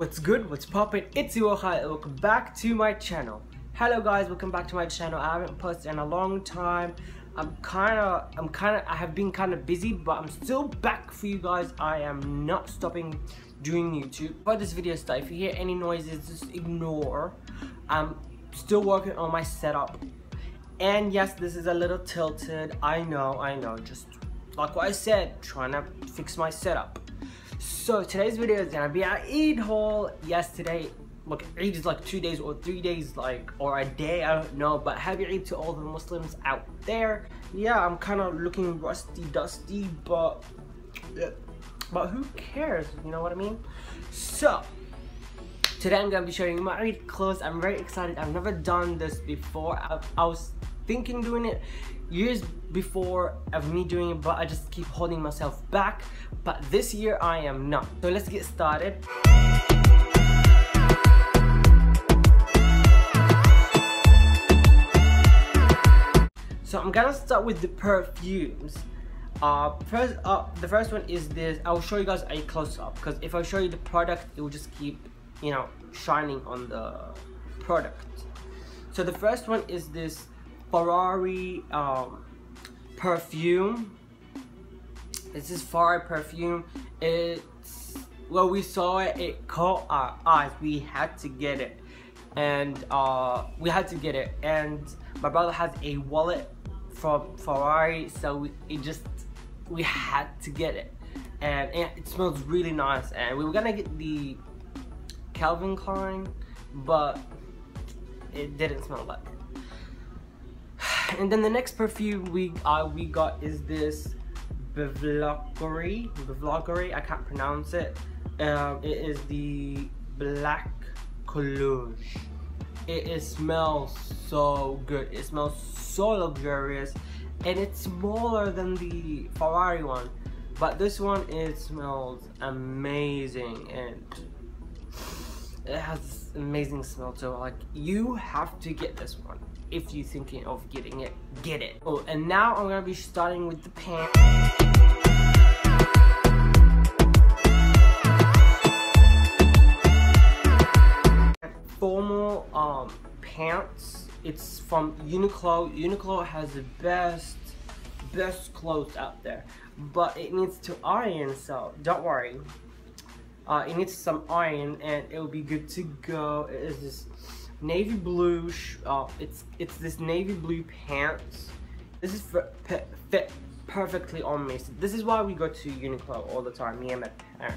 What's good? What's poppin'? It's Iwoha and welcome back to my channel. Hello guys, welcome back to my channel. I haven't posted in a long time. I'm kinda, I'm kinda, I have been kinda busy, but I'm still back for you guys. I am not stopping doing YouTube. For this video start, if you hear any noises, just ignore. I'm still working on my setup. And yes, this is a little tilted. I know, I know, just like what I said, trying to fix my setup. So today's video is gonna be an Eid haul. Yesterday, look, Eid is like two days or three days, like, or a day, I don't know. But happy Eid to all the Muslims out there. Yeah, I'm kind of looking rusty, dusty, but, but who cares? You know what I mean? So, today I'm gonna be showing my Eid clothes. I'm very excited. I've never done this before. I, I was thinking doing it years before of me doing it but I just keep holding myself back. But this year I am not. So let's get started. So I'm gonna start with the perfumes. Uh, first uh, the first one is this. I'll show you guys a close-up because if I show you the product it will just keep you know shining on the product. So the first one is this Ferrari um, perfume. This is Ferrari perfume. It's well, we saw it. It caught our eyes. We had to get it, and uh, we had to get it. And my brother has a wallet from Ferrari, so we, it just we had to get it, and, and it smells really nice. And we were gonna get the Calvin Klein, but it didn't smell like it and then the next perfume we uh, we got is this Bvlgari. Bvlgari, I can't pronounce it. Um, it is the Black Coulage. It, it smells so good. It smells so luxurious, and it's smaller than the Ferrari one. But this one, it smells amazing, and it has this amazing smell too. Like you have to get this one if you're thinking of getting it, get it. Oh, and now I'm gonna be starting with the pants. Formal um, pants. It's from Uniqlo. Uniqlo has the best, best clothes out there, but it needs to iron. So don't worry. Uh, it needs some iron, and it will be good to go. It is just navy blue. Uh, it's it's this navy blue pants. This is fit perfectly on me. So this is why we go to Uniqlo all the time. Me and my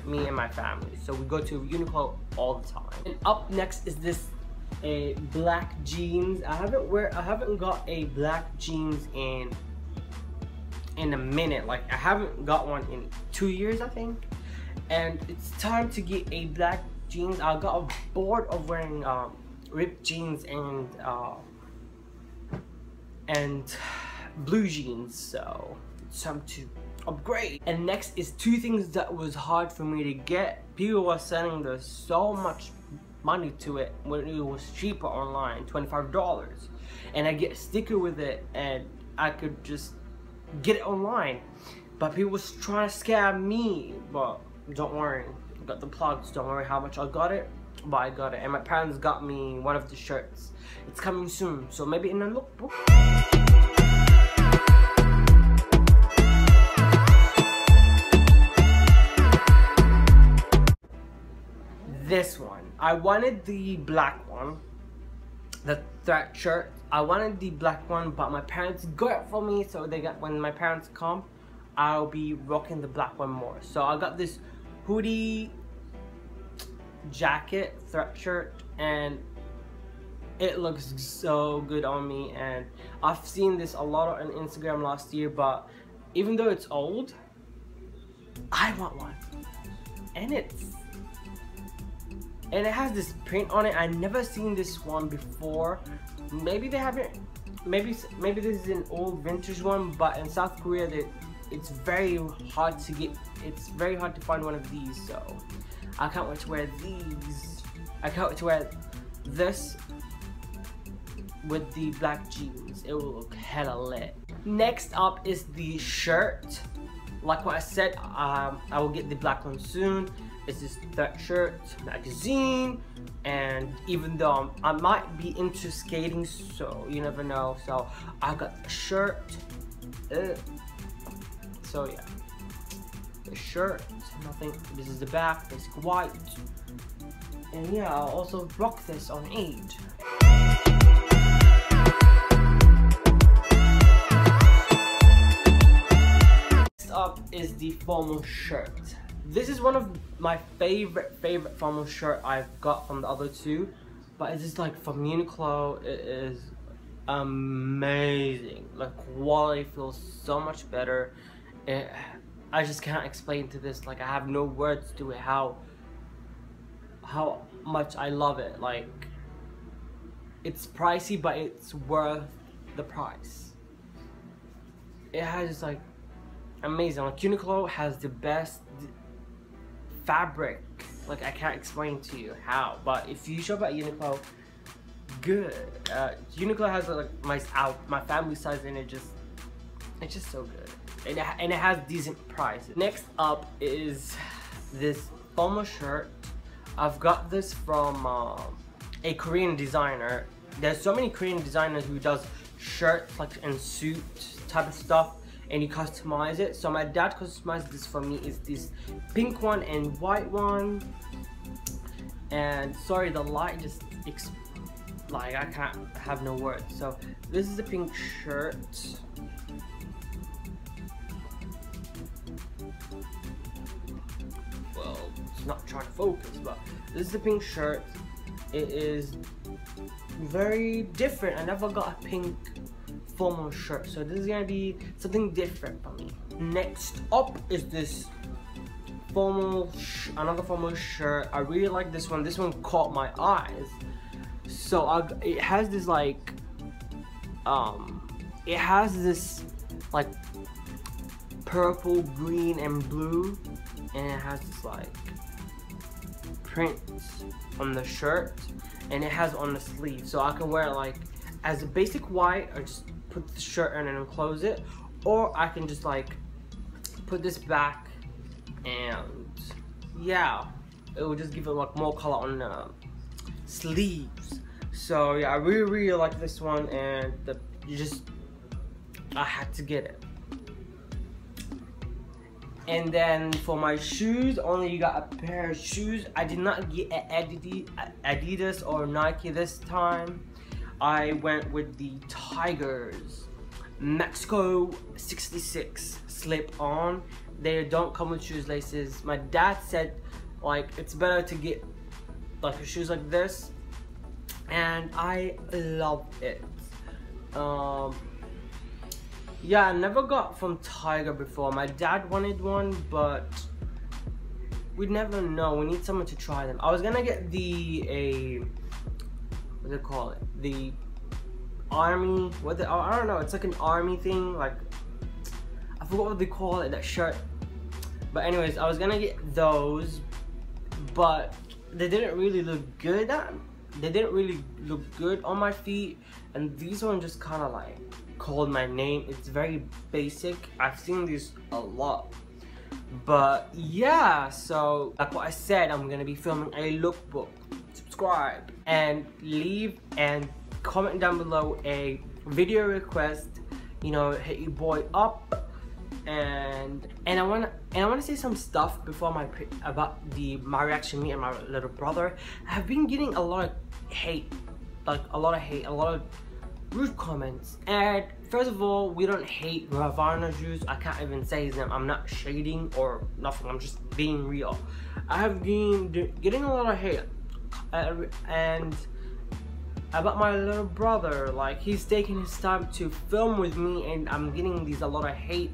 me and my family. So we go to Uniqlo all the time. And up next is this a black jeans. I haven't wear I haven't got a black jeans in in a minute. Like I haven't got one in two years I think. And it's time to get a black jeans. I got bored of wearing um, ripped jeans and uh, and blue jeans. So it's time to upgrade. And next is two things that was hard for me to get. People were selling there's so much money to it when it was cheaper online $25 and I get a sticker with it and I could just get it online. But people was trying to scam me but don't worry I got the plugs don't worry how much I got it but I got it. And my parents got me one of the shirts. It's coming soon, so maybe in a lookbook. This one. I wanted the black one. The Thrasher shirt. I wanted the black one, but my parents got it for me, so they got when my parents come, I'll be rocking the black one more. So I got this hoodie jacket, Thrasher shirt, and it looks so good on me. And I've seen this a lot on Instagram last year but even though it's old I want one. And it's and it has this print on it. I never seen this one before. Maybe they haven't maybe maybe this is an old vintage one but in South Korea they, it's very hard to get it's very hard to find one of these so I can't wait to wear these. I can't wait to wear this with the black jeans. It will look hella lit. Next up is the shirt. Like what I said, um, I will get the black one soon. is this Thrasher shirt magazine and even though i might be into skating so you never know so I got the shirt uh, so yeah the shirt nothing this is the back it's white and yeah I'll also rock this on Eid Next up is the formal shirt this is one of my favorite, favorite formal shirt I've got from the other two. But it's just like from Uniqlo, it is amazing. Like quality feels so much better. It, I just can't explain to this. Like I have no words to it how how much I love it. Like it's pricey, but it's worth the price. It has like amazing. Like Uniqlo has the best fabric. Like I can't explain to you how, but if you shop at Uniqlo, good. Uh, Uniqlo has like my out my family size and it just it's just so good. And it, and it has decent prices. Next up is this formal shirt. I've got this from uh, a Korean designer. There's so many Korean designers who does shirts like and suit type of stuff and you customize it. So my dad customized this for me is this pink one and white one. And sorry, the light just like I can't have no words. So this is a pink shirt. Well, it's not trying to focus, but this is a pink shirt. It is very different. I never got a pink formal shirt. So this is gonna be something different for me. Next up is this formal, another formal shirt. I really like this one. This one caught my eyes. So I, it has this like, um, it has this like purple, green, and blue, and it has this like prints on the shirt, and it has on the sleeve. So I can wear it like as a basic white or just put the shirt in and close it or I can just like put this back and yeah it will just give it like more color on the sleeves so yeah I really really like this one and the you just I had to get it and then for my shoes only you got a pair of shoes I did not get Adidas or Nike this time I went with the Tigers Mexico 66 slip on. They don't come with shoes laces. My dad said like it's better to get like shoes like this and I love it. Um, yeah, I never got from Tiger before. My dad wanted one, but we'd never know. We need someone to try them. I was gonna get the a what do they call it? The army, what the, I don't know, it's like an army thing, like, I forgot what they call it, that shirt. But anyways, I was gonna get those, but they didn't really look good at, they didn't really look good on my feet, and these one just kind of like called my name. It's very basic. I've seen this a lot. But yeah, so like what I said, I'm gonna be filming a lookbook subscribe and leave and comment down below a video request you know hit your boy up and and I want to and I want to say some stuff before my about the my reaction me and my little brother I've been getting a lot of hate like a lot of hate a lot of rude comments. And first of all we don't hate Ravana Jews I can't even say them I'm not shading or nothing. I'm just being real. I have been getting a lot of hate. Uh, and about my little brother like he's taking his time to film with me and I'm getting these a lot of hate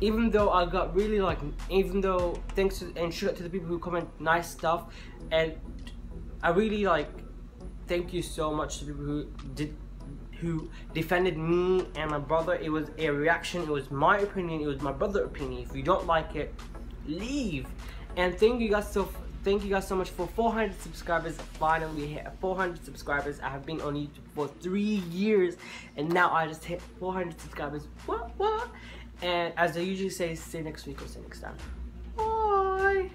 even though I got really like even though thanks to, and shout out to the people who comment nice stuff. And I really like thank you so much to people who did who defended me and my brother it was a reaction it was my opinion it was my brother's opinion. If you don't like it leave. And thank you guys so thank you guys so much for 400 subscribers. Finally hit 400 subscribers. I have been on youtube for three years and now i just hit 400 subscribers. What what? And as i usually say see you next week or see you next time. Bye